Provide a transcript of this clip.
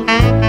Música